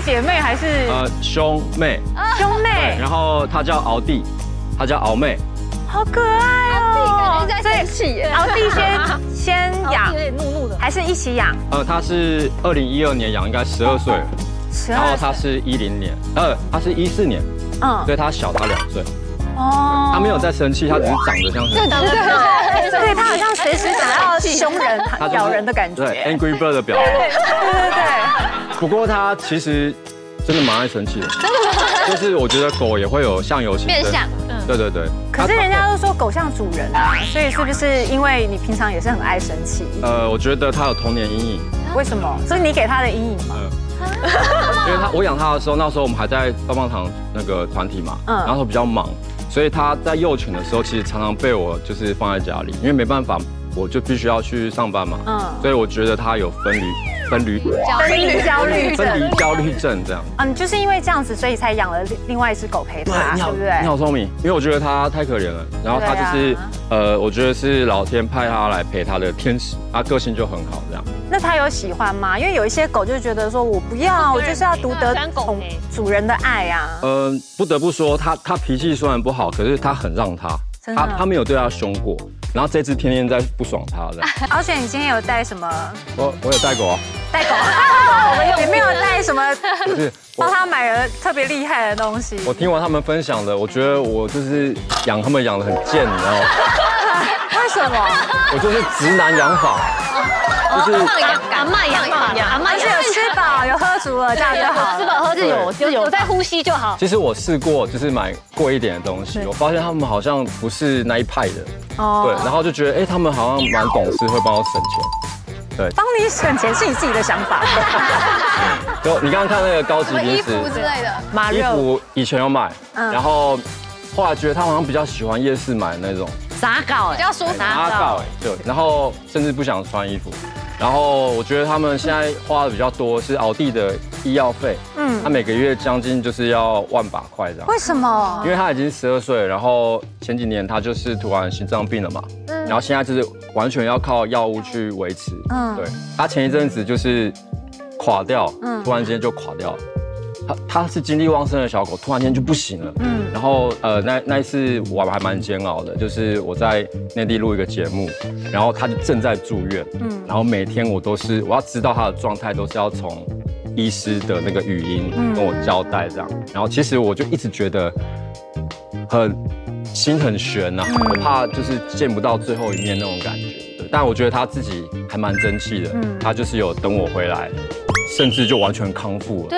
姐妹还是呃兄妹，兄，妹？然后他叫敖弟，他叫敖妹，好可爱哦！感觉在生气耶。敖弟先先养有，点怒怒的。还是一起养？呃，他是二零一二年养，应该十二岁了，十然后二。他是一零年，呃，他是一四年，嗯所以他小他两岁，哦他没有在生气，他只是长得像是对对，他好像随时想要凶人、咬人的感觉。对，Angry Bird 的表对现。对对对，不过它其实真的蛮爱生气的，真的吗？就是我觉得狗也会有相由心生，变相，对对对。可是人家都说狗像主人啊，所以是不是因为你平常也是很爱生气？呃，我觉得它有童年阴影，为什么？是你给它的阴影吗？因为它我养它的时候，那时候我们还在棒棒糖那个团体嘛，嗯然后比较忙，所以它在幼犬的时候，其实常常被我就是放在家里，因为没办法，我就必须要去上班嘛，嗯所以我觉得他有分离分离分离焦虑分离症。焦虑症这样。嗯，就是因为这样子，所以才养了另另外一只狗陪他，你好，对不对你？好聪明，因为我觉得他太可怜了。然后他就是，呃，我觉得是老天派他来陪他的天使，他个性就很好，这样。那他有喜欢吗？因为有一些狗就觉得说，我不要，我就是要独得宠主人的爱啊。嗯，不得不说，他他脾气虽然不好，可是他很让他，他他没有对他凶过。然后这次天天在不爽他这样。而且你今天有带什么我我有带狗啊，带狗？也没有带什么不是 帮他买了特别厉害的东西。我听完他们分享的，我觉得我就是养他们养的很贱，你知道吗？为什么？我就是直男养法，就是阿妈养养养，阿妈而且有吃饱，有喝足了，这样就好。吃饱喝足有有有在呼吸就好。其实我试过，就是买贵一点的东西，我发现他们好像不是那一派的，哦对，然后就觉得哎、他们好像蛮懂事，会帮我省钱。对，帮你省钱是你自己的想法。就你刚刚看那个高级衣服之，类的，衣服以前有买，嗯然后后来觉得他好像比较喜欢夜市买那种杂稿哎，比较舒服。阿告哎，对，然后甚至不想穿衣服，然后我觉得他们现在花的比较多是奥蒂的医药费，嗯他每个月将近就是要万把块这样。为什么？因为他已经十二岁了，然后前几年他就是突然心脏病了嘛，嗯然后现在就是完全要靠药物去维持。嗯对，他前一阵子就是垮掉，嗯突然间就垮掉了。他他是精力旺盛的小狗，突然间就不行了。嗯然后呃那那一次我还蛮煎熬的，就是我在内地录一个节目，然后他就正在住院，嗯然后每天我都是我要知道他的状态，都是要从医师的那个语音嗯跟我交代这样。然后其实我就一直觉得很心很悬呐、我怕就是见不到最后一面那种感觉。对，但我觉得他自己还蛮争气的，嗯他就是有等我回来，甚至就完全康复了。